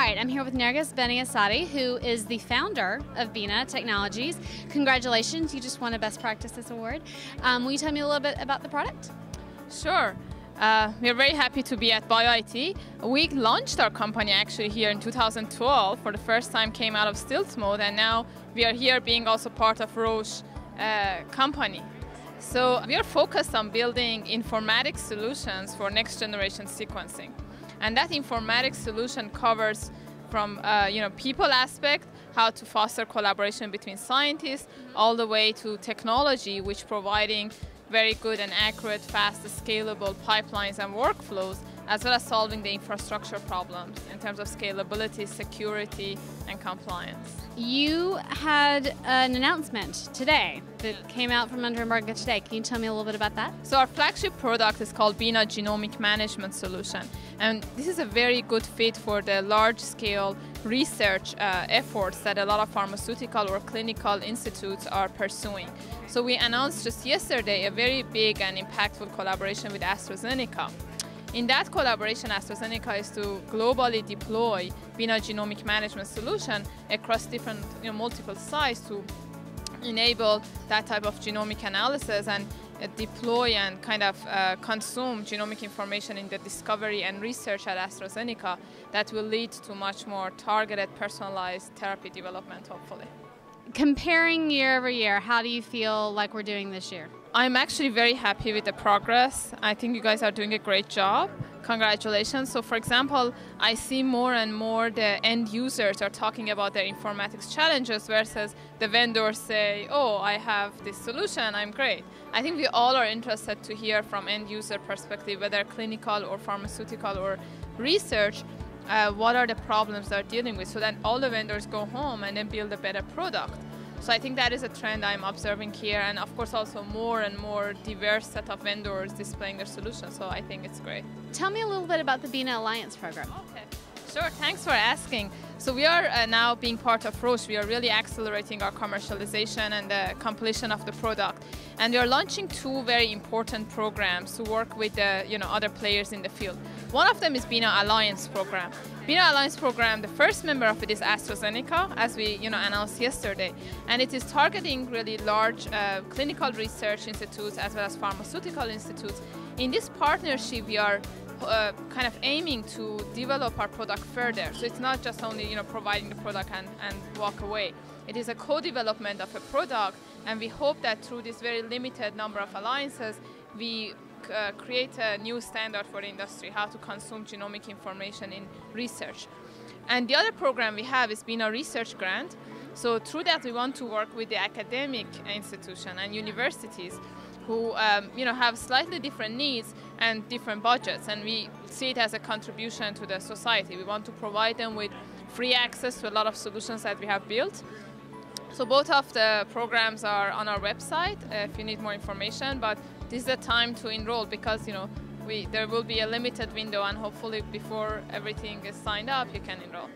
right, I'm here with Narges Bani Asadi, who is the founder of Bina Technologies. Congratulations, you just won a Best Practices Award. Um, will you tell me a little bit about the product? Sure. Uh, we're very happy to be at BioIT. We launched our company actually here in 2012 for the first time, came out of stealth mode, and now we are here being also part of Roche uh, company. So we are focused on building informatics solutions for next generation sequencing. And that informatics solution covers from uh, you know people aspect, how to foster collaboration between scientists, all the way to technology, which providing very good and accurate, fast, scalable pipelines and workflows, as well as solving the infrastructure problems in terms of scalability, security, and compliance. You had an announcement today that came out from under embargo today. Can you tell me a little bit about that? So our flagship product is called Bina Genomic Management Solution, and this is a very good fit for the large-scale research uh, efforts that a lot of pharmaceutical or clinical institutes are pursuing. So we announced just yesterday a very big and impactful collaboration with AstraZeneca. In that collaboration, AstraZeneca is to globally deploy Bina genomic management solution across different, you know, multiple sites to enable that type of genomic analysis and uh, deploy and kind of uh, consume genomic information in the discovery and research at AstraZeneca that will lead to much more targeted, personalized therapy development, hopefully. Comparing year over year, how do you feel like we're doing this year? I'm actually very happy with the progress. I think you guys are doing a great job. Congratulations. So, for example, I see more and more the end users are talking about their informatics challenges versus the vendors say, Oh, I have this solution, I'm great. I think we all are interested to hear from end user perspective, whether clinical or pharmaceutical or research. Uh, what are the problems they're dealing with so that all the vendors go home and then build a better product. So I think that is a trend I'm observing here, and of course also more and more diverse set of vendors displaying their solutions. So I think it's great. Tell me a little bit about the Bina Alliance program. Okay. Sure, thanks for asking. So we are uh, now being part of Roche. We are really accelerating our commercialization and the completion of the product. And we are launching two very important programs to work with the you know, other players in the field. One of them is Bina Alliance program. Bina Alliance program, the first member of it is AstraZeneca, as we you know, announced yesterday. And it is targeting really large uh, clinical research institutes as well as pharmaceutical institutes. In this partnership, we are uh, kind of aiming to develop our product further. So it's not just only you know providing the product and, and walk away. It is a co-development of a product, and we hope that through this very limited number of alliances, we uh, create a new standard for the industry, how to consume genomic information in research. And the other program we have is Bina Research Grant. So through that, we want to work with the academic institution and universities who um, you know have slightly different needs and different budgets, and we see it as a contribution to the society. We want to provide them with free access to a lot of solutions that we have built. So both of the programs are on our website uh, if you need more information. But this is the time to enroll because you know we there will be a limited window, and hopefully before everything is signed up, you can enroll.